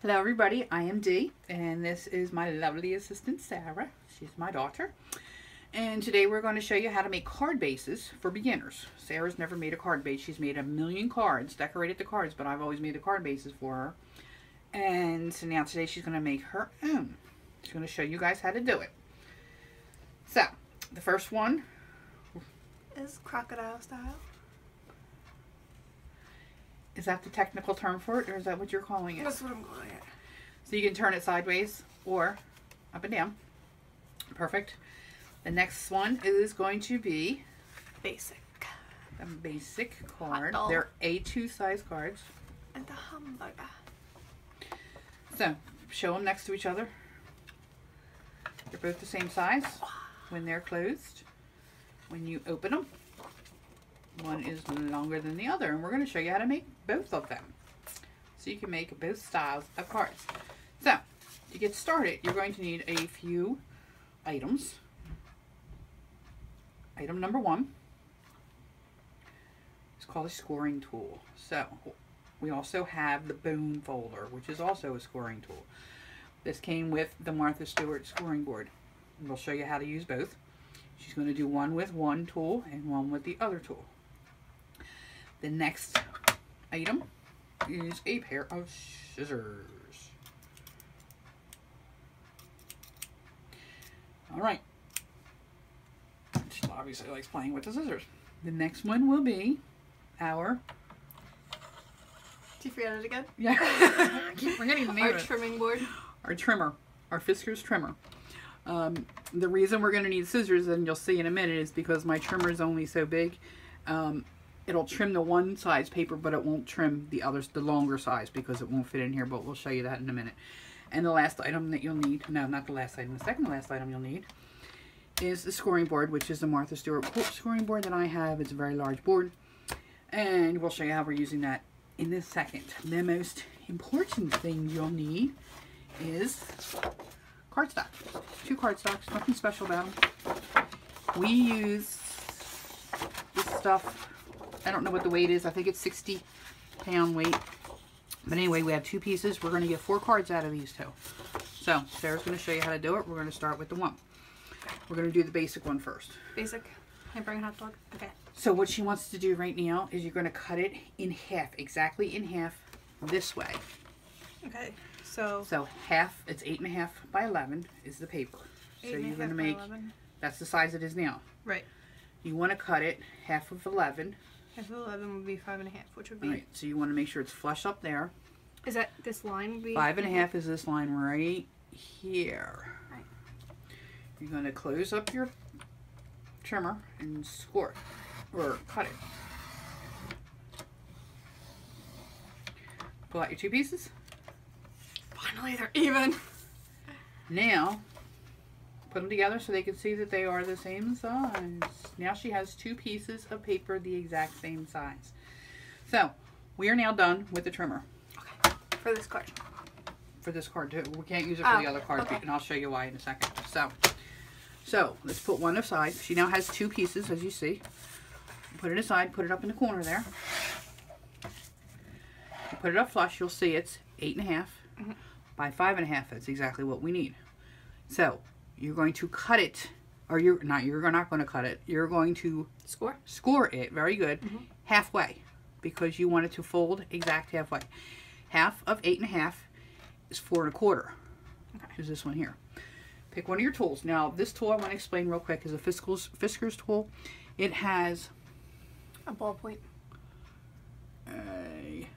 Hello everybody, I am Dee and this is my lovely assistant Sara. She's my daughter. And today we're going to show you how to make card bases for beginners. Sara's never made a card base. She's made a million cards, decorated the cards, but I've always made the card bases for her. And so now today she's going to make her own. She's going to show you guys how to do it. So, the first one is crocodile style. Is that the technical term for it, or is that what you're calling it? That's what I'm calling it. So you can turn it sideways or up and down. Perfect. The next one is going to be basic. The basic card. They're A2 size cards. And the hamburger. So, show them next to each other. They're both the same size when they're closed. When you open them, one is longer than the other. And we're going to show you how to make both of them. So you can make both styles of cards. So, to get started, you're going to need a few items. Item number one is called a scoring tool. So, we also have the bone folder, which is also a scoring tool. This came with the Martha Stewart scoring board. we'll show you how to use both. She's going to do one with one tool and one with the other tool. The next item is a pair of scissors. All right. She obviously likes playing with the scissors. The next one will be our... Did you forget it again? Yeah. I keep forgetting the name Our trimming board. Our trimmer. Our Fiskars trimmer. Um, the reason we're going to need scissors, and you'll see in a minute, is because my trimmer is only so big. Um, it'll trim the one size paper, but it won't trim the others, the longer size, because it won't fit in here, but we'll show you that in a minute. And the last item that you'll need, no, not the last item, the second last item you'll need is the scoring board, which is the Martha Stewart scoring board that I have. It's a very large board. And we'll show you how we're using that in a second. The most important thing you'll need is cardstock. Two cardstocks, nothing special about them. We use this stuff I don't know what the weight is. I think it's 60 pound weight. But anyway, we have two pieces. We're going to get four cards out of these two. So, Sara's going to show you how to do it. We're going to start with the one. We're going to do the basic one first. Basic. I bring a hot dog? Okay. So what she wants to do right now is you're going to cut it in half. Exactly in half this way. Okay. So... So half, it's eight and a half by 11 is the paper. Eight so you're going to make, 11. that's the size it is now. Right. You want to cut it half of 11 Half of 11 would be five and a half, which would be... Right, so you want to make sure it's flush up there. Is that this line? would Be five and a half is this line right here. Right. You're going to close up your trimmer and score or cut it. Pull out your two pieces. Finally, they're even. Now, put them together so they can see that they are the same size. Now she has two pieces of paper the exact same size. So, we are now done with the trimmer. Okay, for this card. For this card too. We can't use it for oh, the other cards, okay. and I'll show you why in a second. So, so let's put one aside. She now has two pieces, as you see. Put it aside, put it up in the corner there. You put it up flush, you'll see it's eight and a half mm -hmm. by five and a half. That's exactly what we need. So, you're going to cut it, or you're not, you're not going to cut it. You're going to score score it, very good, mm -hmm. halfway, because you want it to fold exact halfway. Half of eight and a half is four and a quarter. Okay. Is this one here. Pick one of your tools. Now, this tool I want to explain real quick is a Fiskars, Fiskars tool. It has a ballpoint. A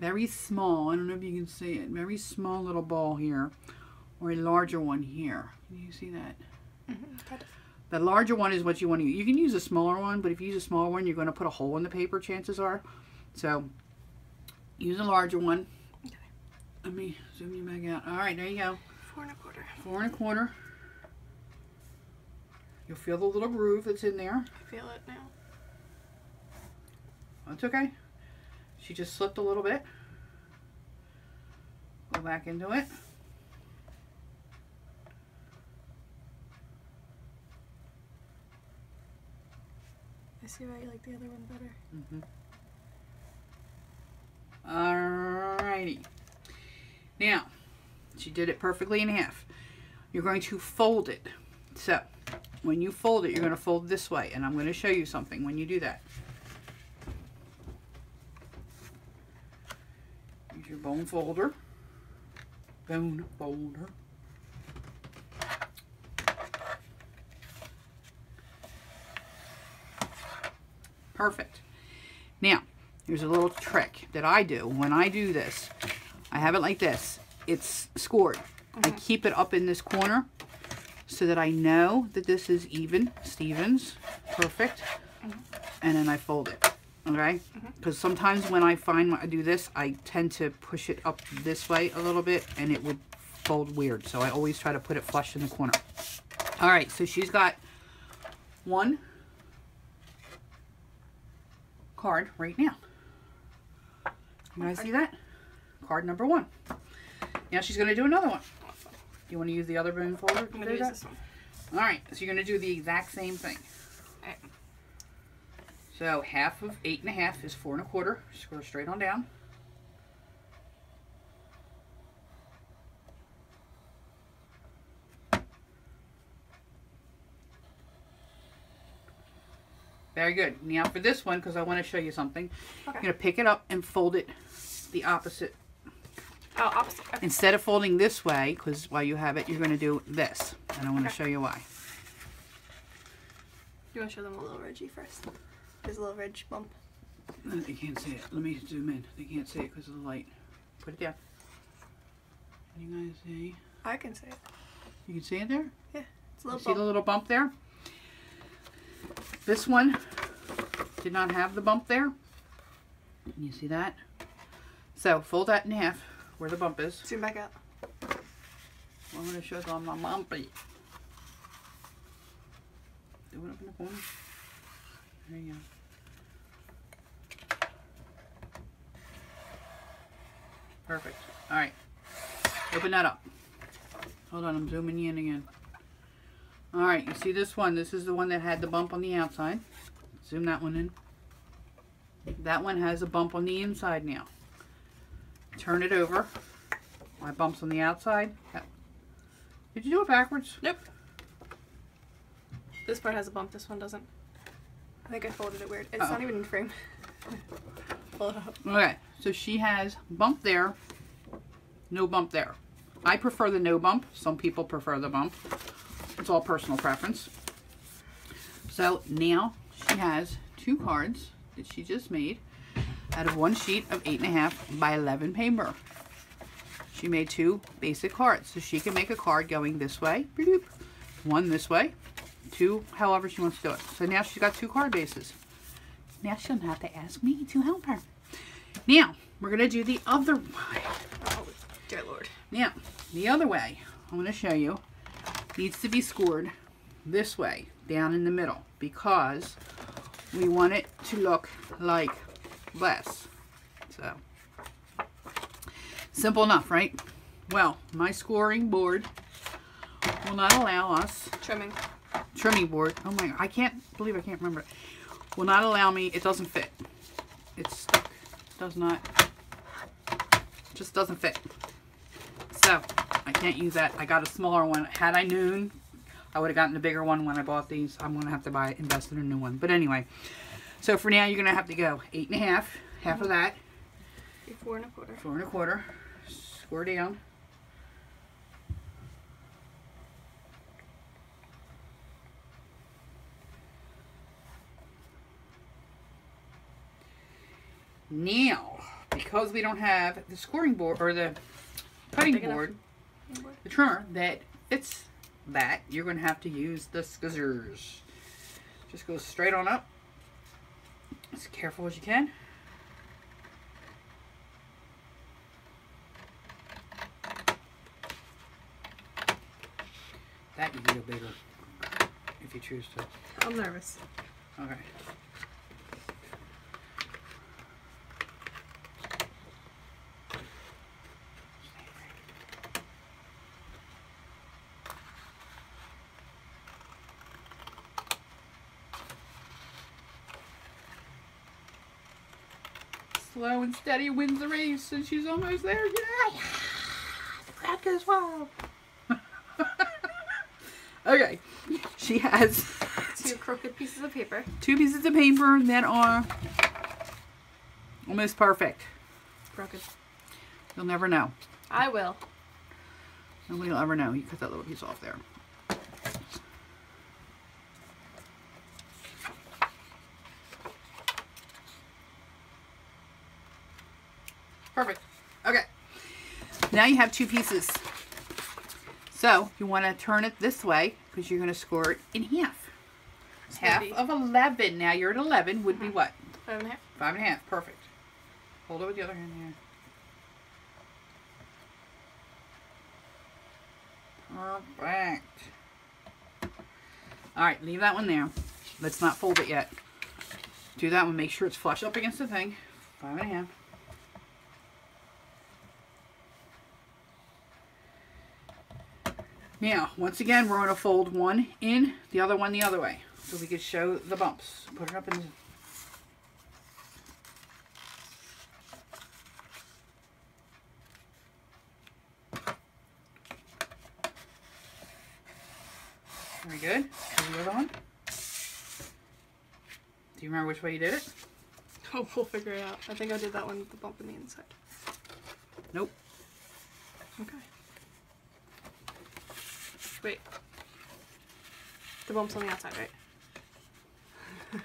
very small, I don't know if you can see it, very small little ball here, or a larger one here. You see that? Mm -hmm, the larger one is what you want to use. You can use a smaller one, but if you use a smaller one, you're going to put a hole in the paper, chances are. So, use a larger one. Okay. Let me zoom you back out. All right, there you go. Four and a quarter. Four and a quarter. You'll feel the little groove that's in there. I feel it now. That's okay. She just slipped a little bit. Go back into it. I see why you like the other one better. Mm -hmm. Alrighty. Now, she did it perfectly in half. You're going to fold it. So, when you fold it, you're going to fold this way. And I'm going to show you something when you do that. Use your bone folder. Bone folder. Perfect. Now, here's a little trick that I do. When I do this, I have it like this. It's scored. I mm-hmm. keep it up in this corner so that I know that this is even, Stevens, perfect. Mm-hmm. And then I fold it, okay? Mm-hmm. Because sometimes when I find when I do this, I tend to push it up this way a little bit and it would fold weird. So I always try to put it flush in the corner. All right, so she's got one card right now. You guys see that? Card number one. Now she's going to do another one. You want to use the other bin folder? I'm gonna use that? this one. All right, so you're going to do the exact same thing. Alright. So half of eight and a half is four and a quarter. Score straight on down. Very good. Now for this one, because I want to show you something, Okay. you're going to pick it up and fold it the opposite. Oh, opposite. Okay. Instead of folding this way, because while you have it, you're going to do this. And I want to Okay. show you why. You want to show them a little Reggie first? There's a little ridge bump. Uh, You can't see it. Let me zoom in. They can't see it because of the light. Put it down. Can you guys see? I can see it. You can see it there? Yeah. It's a You little see the little bump there? This one did not have the bump there. You see that? So fold that in half where the bump is. Zoom back out. I'm going to show you on my bumpy. Do it up in the corner. There you go. Perfect. All right. Open that up. Hold on, I'm zooming in again. All right, you see this one? This is the one that had the bump on the outside. Zoom that one in. That one has a bump on the inside now. Turn it over. My bump's on the outside. Did you do it backwards? Nope. This part has a bump. This one doesn't. I think I folded it weird. It's Uh-oh. not even in frame. Pull it up. Okay, so she has bump there, no bump there. I prefer the no bump. Some people prefer the bump. It's all personal preference. So now she has two cards that she just made out of one sheet of eight and a half by 11 paper. She made two basic cards. So she can make a card going this way, one this way, two however she wants to do it. So now she's got two card bases. Now she'll have to ask me to help her. Now, we're going to do the other way. Oh, dear lord. Now, the other way, I'm going to show you, needs to be scored this way, down in the middle, because we want it to look like this. So, simple enough, right? Well, my scoring board will not allow us Trimming. trimming board. Oh my, I can't believe I can't remember it. Will not allow me, it doesn't fit. It's stuck. Does not, just doesn't fit. So, I can't use that. I got a smaller one. Had I known, I would have gotten a bigger one when I bought these. I'm going to have to buy, invest in a new one. But anyway, so for now, you're going to have to go eight and a half, half of that, four and a quarter. four and a quarter, score down. Now, because we don't have the scoring board or the cutting board, the trimmer that fits that, you're going to have to use the scissors. Just go straight on up. As careful as you can. That you can go bigger if you choose to. I'm nervous. Okay. Slow and steady wins the race, and she's almost there. Yeah! back as well. okay. She has Two crooked pieces of paper. two pieces of paper that are almost perfect. Crooked. You'll never know. I will. Nobody will ever know. You cut that little piece off there. Perfect. Okay. Now you have two pieces. So you want to turn it this way because you're going to score it in half. Half Maybe. of 11. Now you're at 11 would be uh-huh. what? Five and a half. Five and a half. Perfect. Hold it with the other hand here. Perfect. Alright, leave that one there. Let's not fold it yet. Do that one. Make sure it's flush up against the thing. Five and a half. Now, once again, we're going to fold one in, the other one the other way. So we can show the bumps. Put it up in. Very good. Do the other one. Do you remember which way you did it? Oh, we'll figure it out. I think I did that one with the bump in the inside. Nope. Okay. Wait. The bump's on the outside, right?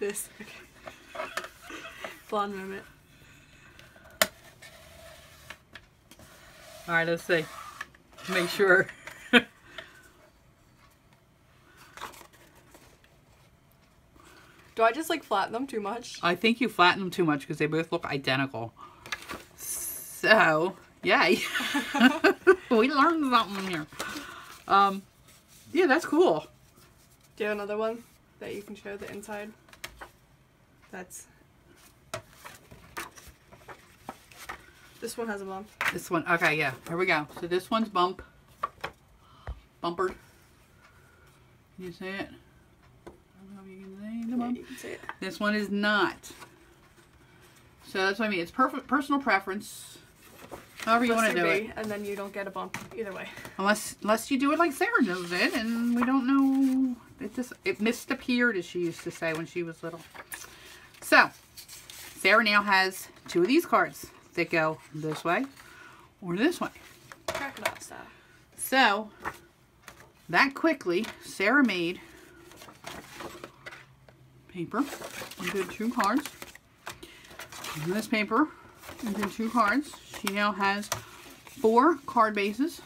this. Okay. Blonde moment. All right, let's see. Make sure. Do I just like flatten them too much? I think you flatten them too much because they both look identical. So, yay. we learned something here. Um, yeah, that's cool. Do you have another one that you can show the inside? That's. This one has a bump. This one, okay, yeah. Here we go. So this one's bump. Bumpered. Can you see it? I don't know if you can see Yeah, you can see it. This one is not. So that's what I mean. It's perfect personal preference. However you want to do it. And then you don't get a bump either way. Unless unless you do it like Sara does it, and we don't know. It just it misappeared, as she used to say when she was little. So Sara now has two of these cards that go this way or this way. Crocodile style. So that quickly, Sara made paper into two cards. And this paper into two cards. She now has four card bases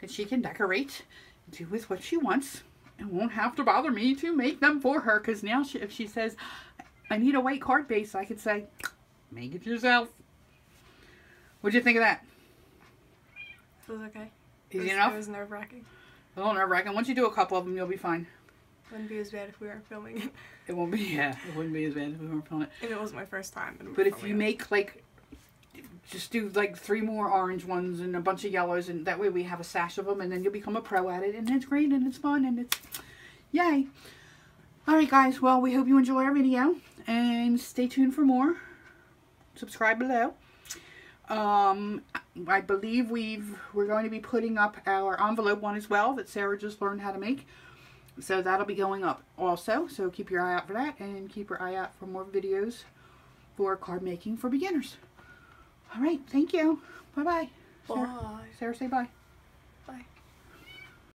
that she can decorate, do with what she wants, and won't have to bother me to make them for her. Because now, she, if she says, "I need a white card base," I could say, "Make it yourself." What'd you think of that? Feels okay. Easy it was, enough. It was nerve wracking. A little nerve wracking. Once you do a couple of them, you'll be fine. Wouldn't be as bad if we weren't filming it. It won't be. Yeah, it wouldn't be as bad if we weren't filming it. And it wasn't my first time. But if you it. make like, just do like three more orange ones and a bunch of yellows, and that way we have a sash of them, and then you'll become a pro at it, and it's great and it's fun and it's, yay! All right, guys. Well, we hope you enjoy our video, and stay tuned for more. Subscribe below. Um, I believe we've we're going to be putting up our envelope one as well that Sara just learned how to make. So that'll be going up also. So keep your eye out for that and keep your eye out for more videos for card making for beginners. All right. Thank you. Bye-bye. Sara, Bye. Sara say bye. Bye.